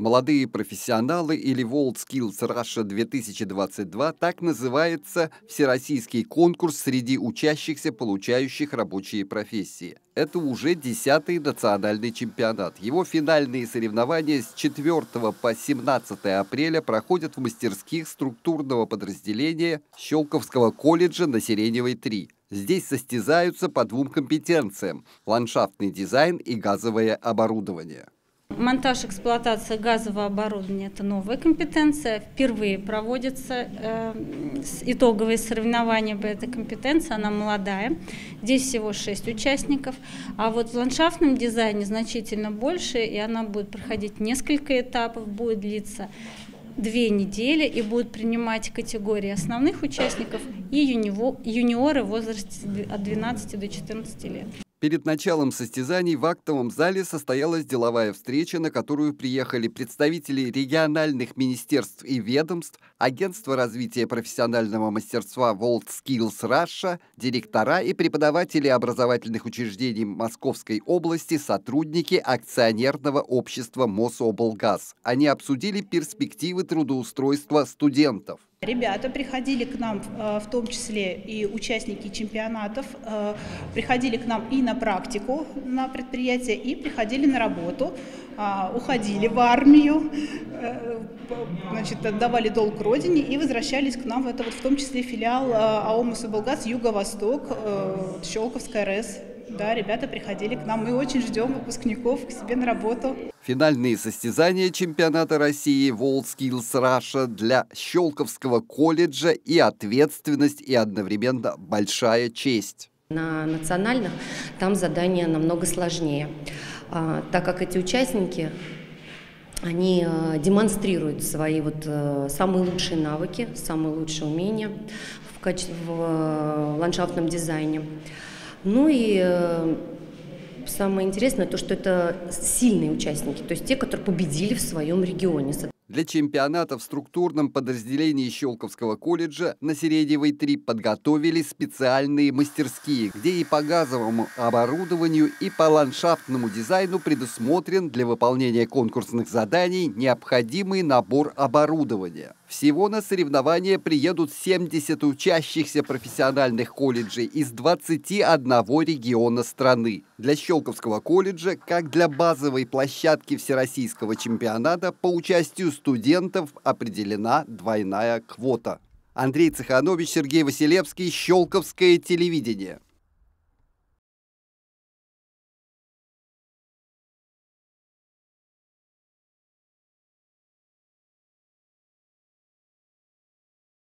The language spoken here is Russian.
Молодые профессионалы или World Skills Russia 2022 так называется всероссийский конкурс среди учащихся, получающих рабочие профессии. Это уже десятый национальный чемпионат. Его финальные соревнования с 4 по 17 апреля проходят в мастерских структурного подразделения Щелковского колледжа на Сиреневой 3. Здесь состязаются по двум компетенциям – ландшафтный дизайн и газовое оборудование. Монтаж, эксплуатация газового оборудования – это новая компетенция. Впервые проводятся э, итоговые соревнования по этой компетенции, она молодая. Здесь всего 6 участников. А вот в ландшафтном дизайне значительно больше, и она будет проходить несколько этапов, будет длиться две недели и будут принимать категории основных участников и юниоры в возрасте от 12 до 14 лет. Перед началом состязаний в актовом зале состоялась деловая встреча, на которую приехали представители региональных министерств и ведомств, Агентства развития профессионального мастерства World Skills Russia, директора и преподаватели образовательных учреждений Московской области, сотрудники акционерного общества Мособлгаз. Они обсудили перспективы трудоустройства студентов. Ребята приходили к нам, э, в том числе и участники чемпионатов, э, приходили к нам и на практику на предприятие, и приходили на работу, а, уходили в армию, э, значит, отдавали долг родине и возвращались к нам. Это вот в том числе филиал АО «Мособлгаз Юго-Восток», Щелковская РЭС. Да, ребята приходили к нам. Мы очень ждем выпускников к себе на работу. Финальные состязания чемпионата России WorldSkills Russia для Щелковского колледжа и ответственность, и одновременно большая честь. На национальных там задание намного сложнее, а, так как эти участники они а, демонстрируют свои вот э, самые лучшие навыки, самые лучшие умения в, качестве, в э, ландшафтном дизайне. Ну и э, самое интересное то, что это сильные участники, то есть те, которые победили в своем регионе. Для чемпионата в структурном подразделении Щелковского колледжа на Сиреневой 3 подготовили специальные мастерские, где и по газовому оборудованию, и по ландшафтному дизайну предусмотрен для выполнения конкурсных заданий необходимый набор оборудования. Всего на соревнования приедут 70 учащихся профессиональных колледжей из 21 региона страны. Для Щелковского колледжа, как для базовой площадки Всероссийского чемпионата, по участию студентов определена двойная квота. Андрей Цеханович, Сергей Василевский, Щелковское телевидение.